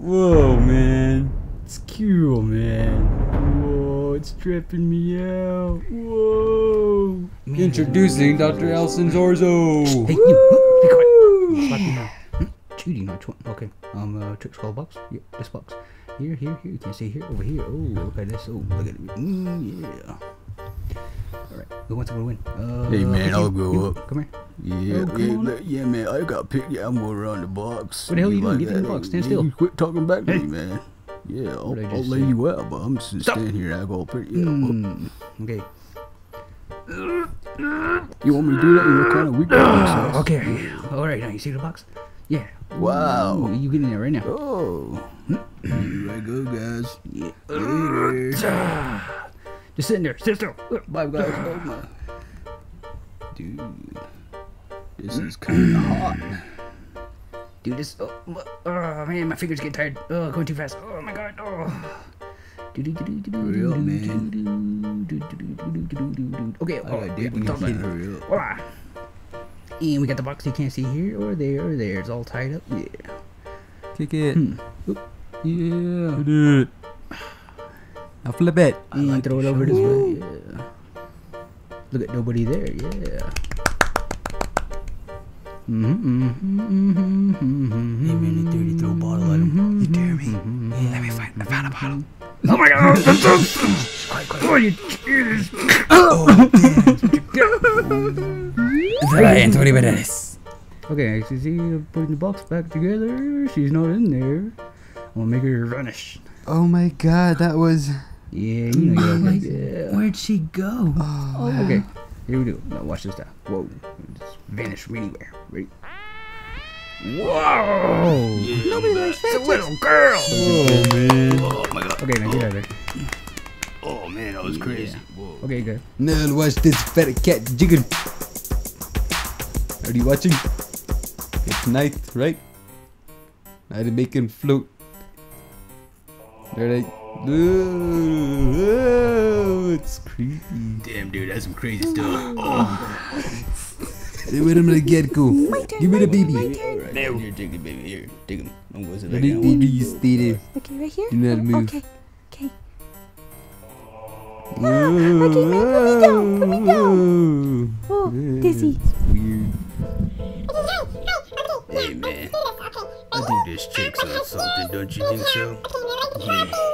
Whoa, man. It's cool, man. Whoa, it's tripping me out. Whoa. Introducing Dr. Elson Zorzo. Hey, you, be quiet. Slap you now. Cheating, not tw- Okay, um, uh, trick skull box. Yeah, this box. Here, here, here. You can see here, over here. Oh, okay. at this. Oh, look at it. Mm, yeah. All right, who wants to go win? Uh, Hey, man, I'll go you, up. Come here. Yeah, Oh, yeah, man, yeah, man. I got picked. Yeah, I'm going around the box. What the hell are you doing? like Get in the box. Stand still. You quit talking back to Hey. me, man. Yeah, I'll, I'll lay you out, but I'm just Stop. standing here. I go pretty. Yeah, Mm, okay. You want me to do that? You're kind of weak. Oh, okay. All right, now you see the box? Yeah. Wow. Ooh, you get in there right now. Oh. Here I go, guys. Yeah. Later. Just sitting there. Sit still. Bye, guys. Oh, my. Dude. This is kind of hot. Do this. Oh, oh man, my fingers get tired. Oh, going too fast. Oh my god. Oh. Hurry up, man. Okay, I oh, got yeah, we in talked your about feet. it. Hurry up. Voila. And we got the box you can't see here or there or there. It's all tied up. Yeah. Kick it. Yeah. Do it. Now flip it. And throw it over this way. Yeah. Look at nobody there. Yeah. Mm-hmm, mm-hmm, mm-hmm, Hey, man, you dirty throw bottle at him. You dare me? mm-hmm. Let me find. I found a bottle. Oh my god! quiet, quiet. Oh, you cheers! Ryan, what about this? Okay, so see, uh, putting the box back together. She's not in there. I'll make her vanish. Oh my god, that was. Yeah, you know, you like, yeah. Where'd she go? Oh, okay. Here we go. Now watch this now. Whoa. Just vanish from anywhere. Ready? Whoa! Nobody likes It's a little girl! Oh man. Oh my god. Okay, now get out of there. Oh man, that was crazy. Whoa. Okay, good. Now watch this fat cat jiggle. Are you watching? It's night, right? Now to make him float. They're like, "Ooh, it's creepy. Damn, dude, that's some crazy stuff. Oh. Hey, Where am I get go? Give me the baby. Right there. Here, take the baby. Here, take him. I'm going to sit Let back down. you stay there. Okay, right here? Do not Oh, move. Okay, okay. Ah, okay, man, put me down, put me down. Oh, dizzy. Weird. Hey, man. I think this chick's on something, don't you think so? Yeah. Yeah,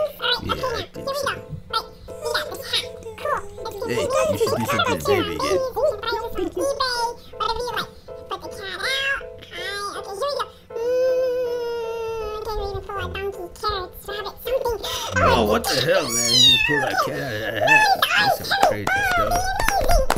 you should do something to the baby again. Oh, what the hell, man? You just pulled that cat out of that hat. That's some crazy stuff.